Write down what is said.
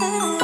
Ooh.